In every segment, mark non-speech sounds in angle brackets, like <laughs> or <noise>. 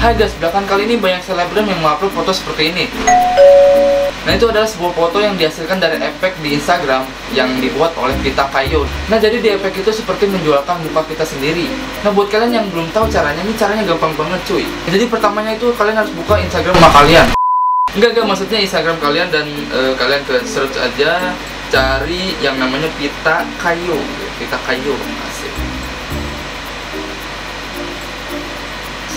Hai guys, belakangan kali ini banyak selebgram yang mengupload foto seperti ini. Nah itu adalah sebuah foto yang dihasilkan dari efek di Instagram yang dibuat oleh Vita Kayo. Nah jadi di efek itu seperti menjualkan muka kita sendiri. Nah buat kalian yang belum tahu caranya, ini caranya gampang banget cuy. Jadi pertamanya itu kalian harus buka Instagram sama kalian. Enggak enggak maksudnya Instagram kalian dan eh, kalian ke search aja cari yang namanya Vita Kayo, Vita Kayo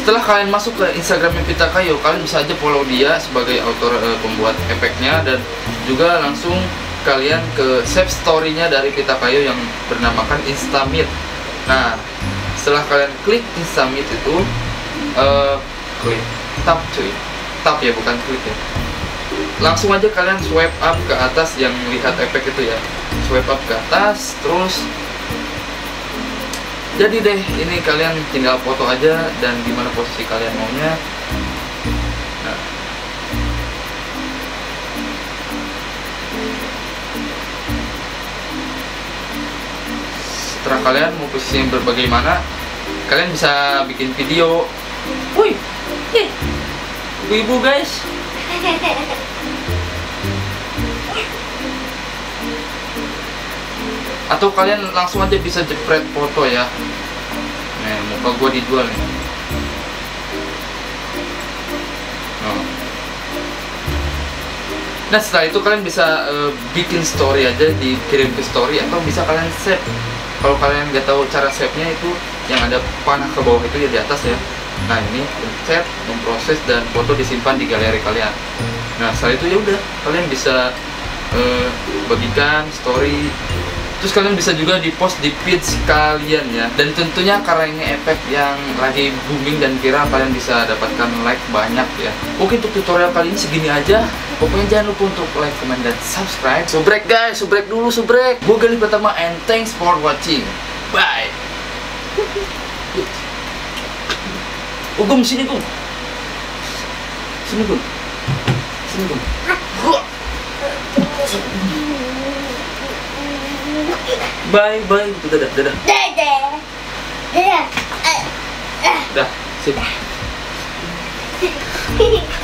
Setelah kalian masuk ke Instagramnya Vita Kayo, kalian bisa aja follow dia sebagai autor eh, pembuat efeknya dan juga langsung kalian ke save story-nya dari Vita Kayo yang bernamakan Instamit. Nah, setelah kalian klik Instamit itu, eh, klik tap cuy, tap ya bukan klik ya. Langsung aja kalian swipe up ke atas yang lihat efek itu ya, swipe up ke atas, terus jadi deh ini kalian tinggal foto aja dan gimana posisi kalian maunya. Nah. setelah kalian mau posisi yang berbagaimana kalian bisa bikin video. Wih ibu-ibu guys <laughs> atau kalian langsung aja bisa jepret foto ya. Nih muka gua dijual nih. Oh. nah setelah itu kalian bisa eh, bikin story aja dikirim ke story atau bisa kalian save. Kalau kalian nggak tahu cara save nya itu yang ada panah ke bawah itu ya di atas ya. Nah ini pencet memproses dan foto disimpan di galeri kalian. Nah setelah itu ya udah kalian bisa eh, bagikan story terus kalian bisa juga di post di feed kalian ya. Dan tentunya karena ini efek yang lagi booming dan viral kalian bisa dapatkan like banyak ya. Oke untuk tutorial kali ini segini aja. Pokoknya jangan lupa untuk like, comment, dan subscribe. Subrek guys, subrek dulu subrek. Gue Galih pertama and thanks for watching. Bye. <laughs> Ugum sini Gum. Sini Gum. Sini Gum Bye bye. Dada, dada. Dada. Dada. Dada. Sit. <laughs>